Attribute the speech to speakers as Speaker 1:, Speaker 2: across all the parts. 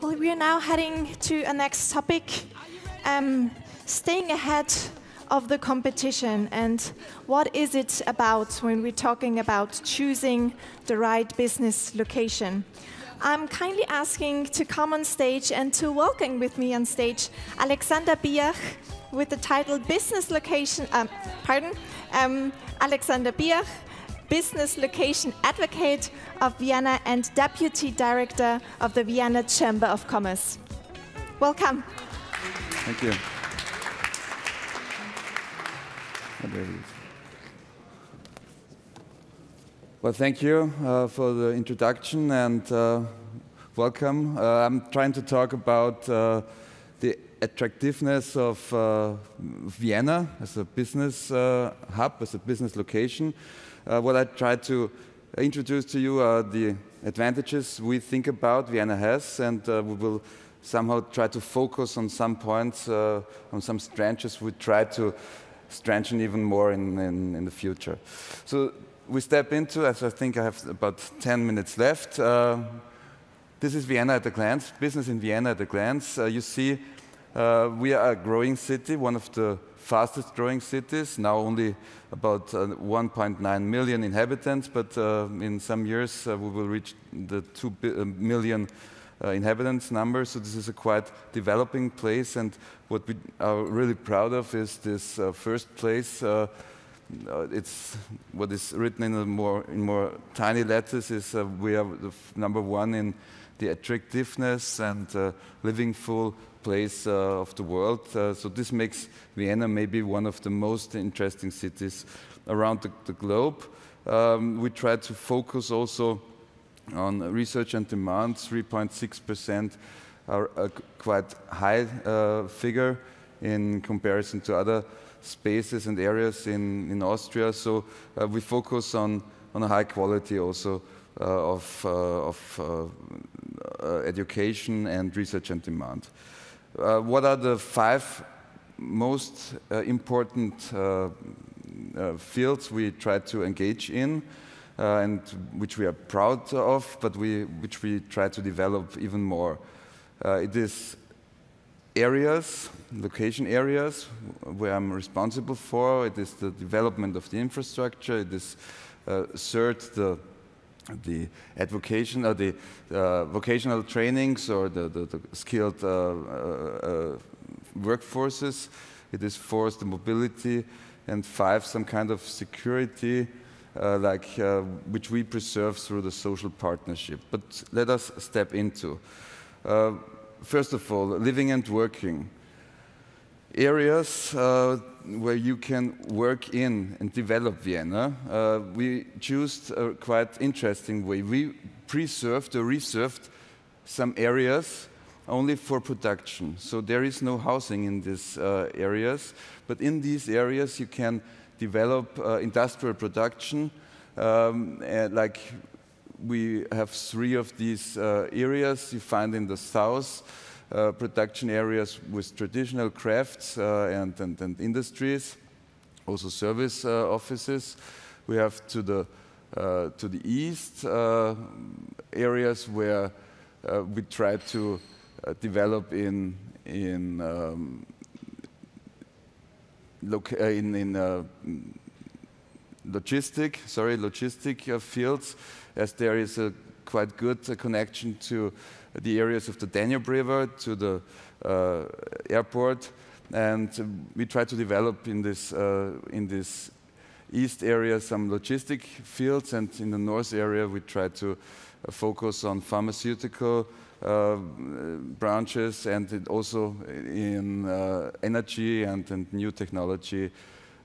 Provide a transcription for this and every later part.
Speaker 1: Well, we are now heading to a next topic, um, staying ahead of the competition and what is it about when we're talking about choosing the right business location. I'm kindly asking to come on stage and to welcome with me on stage Alexander Biach with the title Business Location, um, pardon, um, Alexander Biach, Business Location Advocate of Vienna and Deputy Director of the Vienna Chamber of Commerce. Welcome.
Speaker 2: Thank you. Well, thank you uh, for the introduction and uh, welcome. Uh, I'm trying to talk about uh, the attractiveness of uh, Vienna as a business uh, hub, as a business location. What I tried to introduce to you are the advantages we think about Vienna has, and we will somehow try to focus on some points, on some strengths we try to strengthen even more in, in, in the future. So we step into, as I think I have about 10 minutes left. Uh, this is Vienna at a glance, business in Vienna at a glance. Uh, you see, uh, we are a growing city, one of the fastest growing cities, now only about uh, 1.9 million inhabitants, but uh, in some years uh, we will reach the 2 million inhabitants number. So this is a quite developing place, and what we are really proud of is this first place uh, it's what is written in more in more tiny letters is uh, we are the number one in the attractiveness and uh, living full place uh, of the world. Uh, so this makes Vienna maybe one of the most interesting cities around the, the globe. Um, we try to focus also on research and demand. 3.6 percent are a quite high uh, figure in comparison to other spaces and areas in, in Austria. So uh, we focus on, on a high quality also uh, of, uh, of education and research and demand. what are the five most important fields we try to engage in? Uh, and which we are proud of, but we, which we try to develop even more. Uh, it is areas, location areas where I'm responsible for. It is the development of the infrastructure. It is uh, third, the the advocation or the uh, vocational trainings or the, the, the skilled uh, uh, uh workforces. It is fourth, the mobility, and five, some kind of security, uh, like which we preserve through the social partnership. But let us step into first of all, living and working. Areas uh, where you can work in and develop Vienna. Uh, we chose a quite interesting way. We preserved or reserved some areas only for production. So there is no housing in these uh, areas, but in these areas you can develop uh, industrial production, um, like we have three of these uh, areas you find in the south. Uh, production areas with traditional crafts uh, and, and, and, industries, also service uh, offices. We have to the, uh, to the east uh, areas where we try to develop in, in, um, in, in logistic, sorry, logistic fields as there is a quite good uh, connection to the areas of the Danube River, to the uh, airport, and we try to develop in this uh, in this east area some logistic fields, and in the north area we try to focus on pharmaceutical uh, branches and also in uh, energy and, and, new technology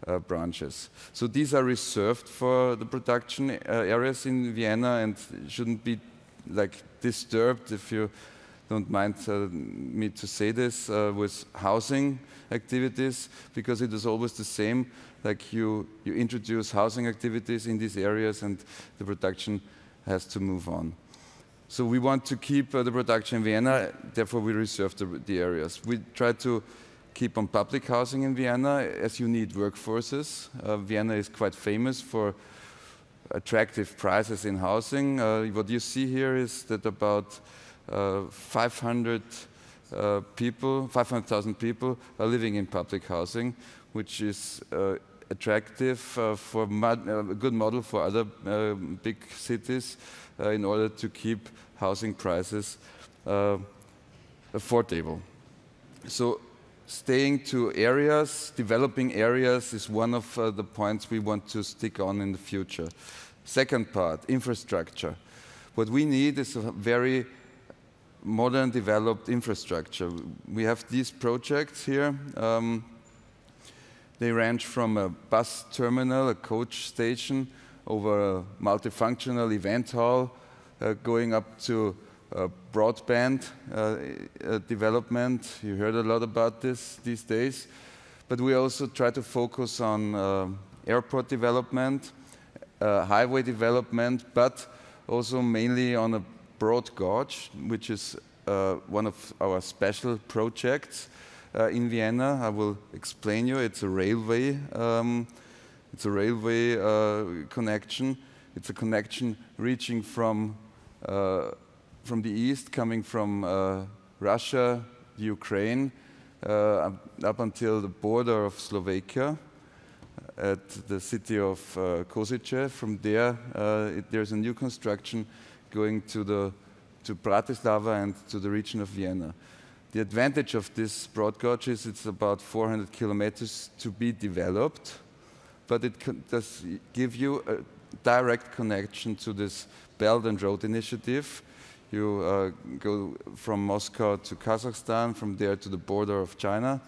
Speaker 2: uh, branches. So these are reserved for the production uh, areas in Vienna and shouldn't be like disturbed if you don't mind uh, me to say this uh, with housing activities because it is always the same like you you introduce housing activities in these areas and the production has to move on so we want to keep uh, the production in Vienna therefore we reserve the, the areas we try to keep on public housing in Vienna as you need workforces. Uh, Vienna is quite famous for attractive prices in housing. Uh, what you see here is that about 500 uh, people, 500,000 people are living in public housing, which is uh, attractive uh, for a good model for other big cities in order to keep housing prices affordable. So staying to areas, developing areas is one of uh, the points we want to stick on in the future. Second part, infrastructure. What we need is a very modern developed infrastructure. We have these projects here. Um, they range from a bus terminal, a coach station, over a multifunctional event hall, uh, going up to broadband uh, uh, development. You heard a lot about this these days. But we also try to focus on uh, airport development, highway development, but also mainly on a broad gauge, which is one of our special projects in Vienna. I will explain you. It's a railway. Um, it's a railway uh, connection. It's a connection reaching from uh, from the east, coming from uh, Russia, Ukraine, uh, up until the border of Slovakia at the city of uh, Košice. From there, uh, it, there's a new construction going to, the, to Bratislava and to the region of Vienna. The advantage of this broad gauge is it's about 400 kilometers to be developed, but it does give you a direct connection to this Belt and Road Initiative, you uh, go from Moscow to Kazakhstan, from there to the border of China,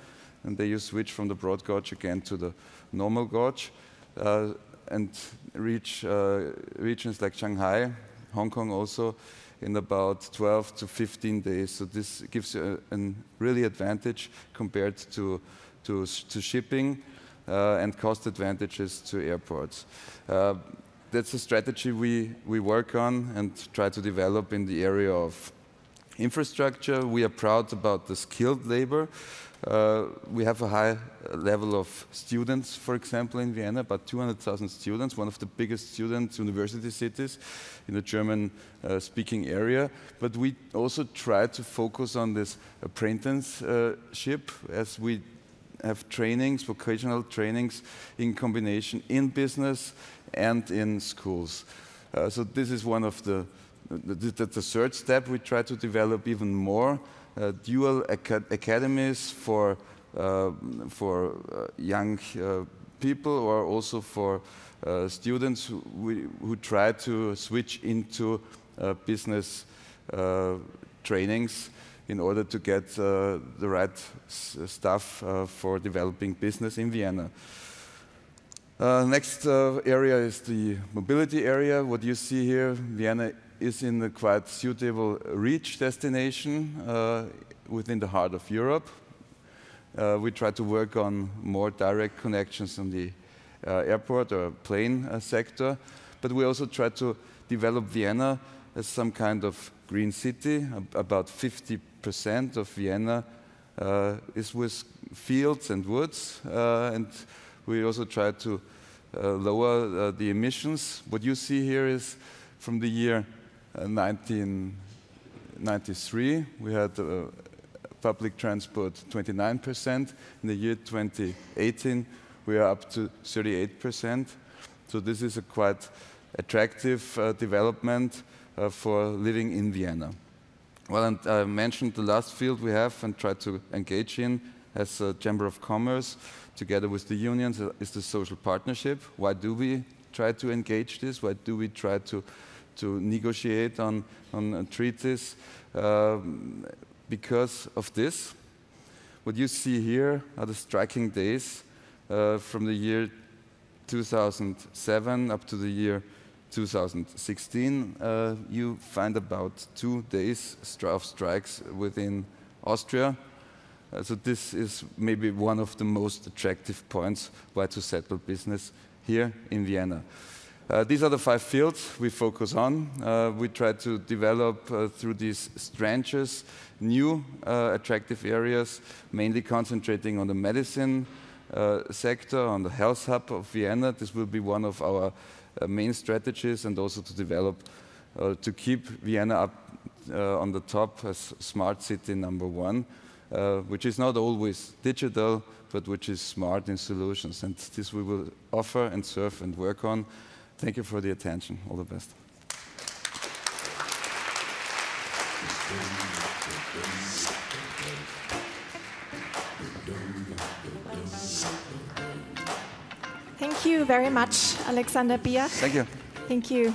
Speaker 2: and then you switch from the broad gauge again to the normal gauge, uh, and reach uh, regions like Shanghai, Hong Kong also, in about 12 to 15 days. So this gives you a, really advantage compared to, to, to shipping uh, and cost advantages to airports. Uh, that's a strategy we, we work on and try to develop in the area of infrastructure. We are proud about the skilled labor. Uh, we have a high level of students, for example, in Vienna, about 200,000 students, one of the biggest student university cities in the German-speaking uh, area. But we also try to focus on this apprenticeship as we have trainings, vocational trainings in combination in business and in schools. Uh, so this is one of the, the, the, third step we try to develop even more, uh, dual academies for, uh, for uh, young uh, people or also for uh, students who, who try to switch into business trainings in order to get the right stuff for developing business in Vienna. Uh, next uh, area is the mobility area. What you see here, Vienna is in a quite suitable reach destination uh, within the heart of Europe. Uh, we try to work on more direct connections on the airport or plane sector, but we also try to develop Vienna as some kind of green city. About 50% of Vienna uh, is with fields and woods, uh, and we also try to uh, lower uh, the emissions. What you see here is from the year 1993, uh, we had uh, public transport 29%. In the year 2018, we are up to 38%. So this is a quite attractive development uh, for living in Vienna. Well, and I mentioned the last field we have and try to engage in as a Chamber of Commerce, together with the unions, uh, is the social partnership. Why do we try to engage this? Why do we try to, to negotiate on, on uh, treaties? Um, because of this. What you see here are the striking days uh, from the year 2007 up to the year 2016, uh, you find about two days of strikes within Austria. Uh, so this is maybe one of the most attractive points why to settle business here in Vienna. Uh, these are the five fields we focus on. Uh, we try to develop uh, through these branches new uh, attractive areas, mainly concentrating on the medicine uh, sector, on the health hub of Vienna. This will be one of our main strategies and also to develop, to keep Vienna up on the top as smart city number one, uh, which is not always digital, but which is smart in solutions. And this we will offer and serve and work on. Thank you for the attention. All the best.
Speaker 1: Thank you very much, Alexander Biach.
Speaker 2: Thank you.
Speaker 1: Thank you.